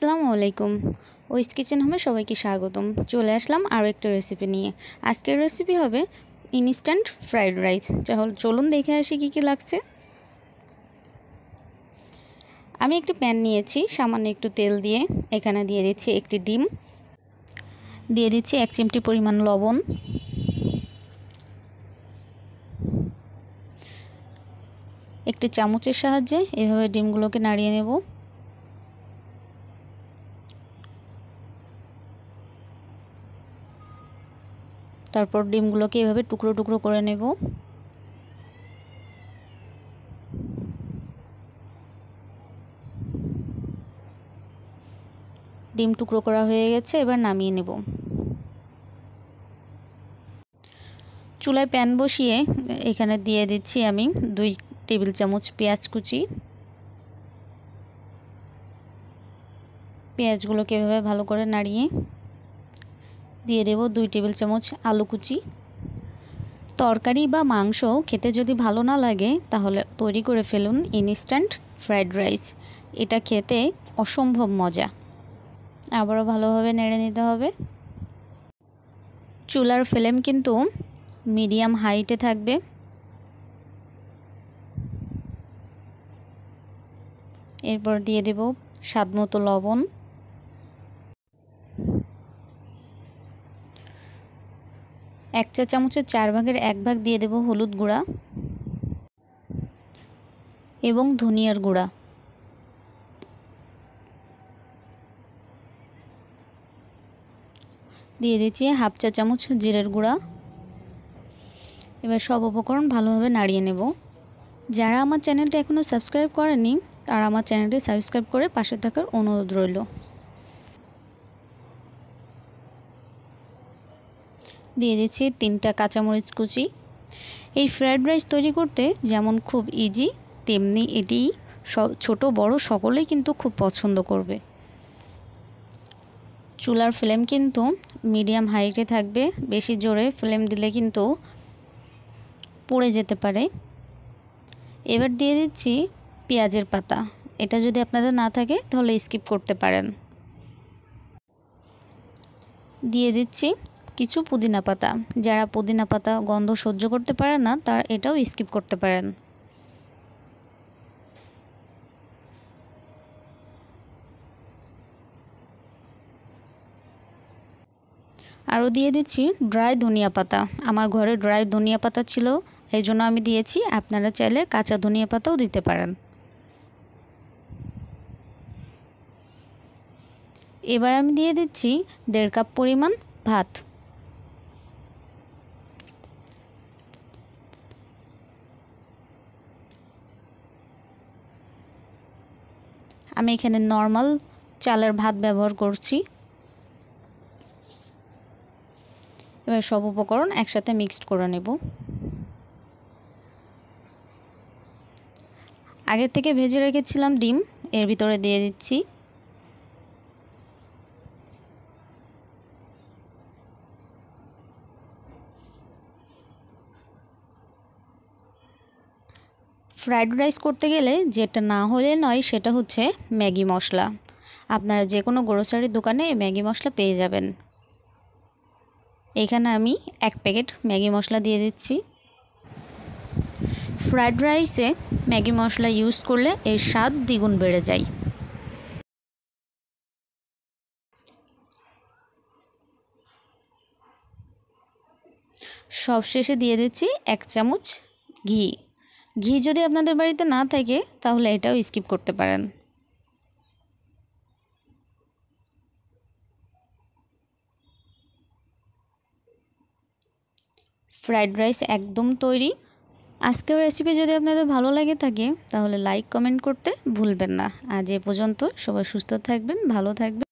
আসসালামু আলাইকুম। ওইস কিচেন হোমে সবাইকে স্বাগতম। চলে আসলাম আরও একটা রেসিপি নিয়ে। আজকের রেসিপি হবে ইনস্ট্যান্ট ফ্রাইড রাইস চলুন দেখে আসি কী কী লাগছে। আমি একটি প্যান নিয়েছি, সামান্য একটু তেল দিয়ে। এখানে দিয়ে দিচ্ছি একটি ডিম। দিয়ে দিচ্ছি এক চিমটি পরিমাণ লবণ। একটি চামচের সাহায্যে এভাবে ডিমগুলোকে নাড়িয়ে নেব। তারপর ডিমগুলোকে এভাবে টুকরো টুকরো করে নেব। ডিম টুকরো করা হয়ে গেছে, এবার নামিয়ে নেব। চুলায় প্যান বসিয়ে এখানে দিয়ে দিচ্ছি আমি দুই টেবিল চামচ পেঁয়াজ কুচি। পেঁয়াজগুলোকে এভাবে ভালো করে নাড়িয়ে দিয়ে দেব দুই টেবিল চামচ আলু কুচি। তরকারি বা মাংস খেতে যদি ভালো না লাগে, তাহলে তৈরি করে ফেলুন ইনস্ট্যান্ট ফ্রাইড রাইস এটা খেতে অসম্ভব মজা। আবারও ভালোভাবে নেড়ে নিতে হবে। চুলার ফ্লেম কিন্তু মিডিয়াম হাইটে থাকবে। এরপর দিয়ে দেব স্বাদ মতো লবণ। এক চা চামচের চার ভাগের এক ভাগ দিয়ে দেব হলুদ গুঁড়া এবং ধনিয়ার গুঁড়া। দিয়ে দিচ্ছি হাফ চা চামচ জিরের গুঁড়া। এবার সব উপকরণ ভালোভাবে নাড়িয়ে নেব। যারা আমার চ্যানেলটা এখনও সাবস্ক্রাইব করেনি তারা আমার চ্যানেলটি সাবস্ক্রাইব করে পাশে থাকার অনুরোধ রইল। দিয়ে দিচ্ছি তিনটা কাঁচামরিচ কুচি। এই ফ্রায়েড রাইস তৈরি করতে যেমন খুব ইজি তেমনি এটি ছোট, বড় সকলেই কিন্তু খুব পছন্দ করবে। চুলার ফ্লেম কিন্তু মিডিয়াম হাইটে থাকবে, বেশি জোরে ফ্লেম দিলে কিন্তু পড়ে যেতে পারে। এবার দিয়ে দিচ্ছি পেঁয়াজের পাতা। এটা যদি আপনাদের না থাকে তাহলে স্কিপ করতে পারেন। দিয়ে দিচ্ছি কিছু পুদিনা পাতা। যারা পুদিনা পাতা গন্ধ সহ্য করতে পারে না, তারা এটাও স্কিপ করতে পারেন। আরও দিয়ে দিচ্ছি ড্রাই ধনিয়া পাতা। আমার ঘরে ড্রাই ধনিয়া পাতা ছিল, এই জন্য আমি দিয়েছি। আপনারা চাইলে কাঁচা ধনিয়া পাতাও দিতে পারেন। এবার আমি দিয়ে দিচ্ছি দেড় কাপ পরিমাণ ভাত। আমি এখানে নর্মাল চালের ভাত ব্যবহার করছি। এবার সব উপকরণ একসাথে মিক্সড করে নেব। আগের থেকে ভেজে রেখেছিলাম ডিম, এর ভিতরে দিয়ে দিচ্ছি ফ্রাইড রাইস করতে গেলে যেটা না হলে নয় সেটা হচ্ছে ম্যাগি মশলা। আপনারা যে কোনো গ্রোসারির দোকানে ম্যাগি মশলা পেয়ে যাবেন। এখানে আমি এক প্যাকেট ম্যাগি মশলা দিয়ে দিচ্ছি। ফ্রাইড রাইসে ম্যাগি মশলা ইউজ করলে এর স্বাদ দ্বিগুণ বেড়ে যায়। সবশেষে দিয়ে দিচ্ছি এক চামচ ঘি। ঘি যদি আপনাদের বাড়িতে না থাকে, তাহলে এটাও স্কিপ করতে পারেন। ফ্রাইড রাইস একদম তৈরি। আজকের রেসিপি যদি আপনাদের ভালো লাগে থাকে, তাহলে লাইক কমেন্ট করতে ভুলবেন না। আজ এ পর্যন্ত সবাই সুস্থ থাকবেন, ভালো থাকবেন।